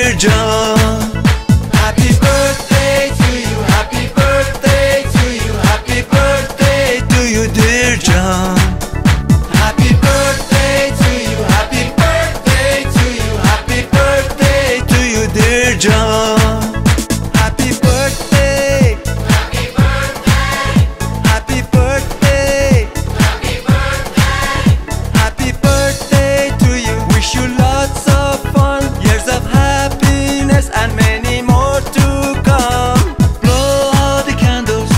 गिर जा And many more to come. Blow out the candles,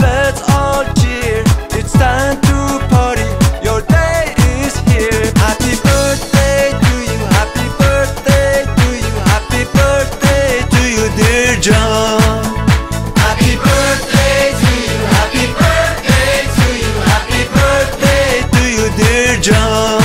let's all cheer. It's time to party, your day is here. Happy birthday to you, happy birthday to you Happy birthday to you, dear John. John.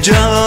Joe.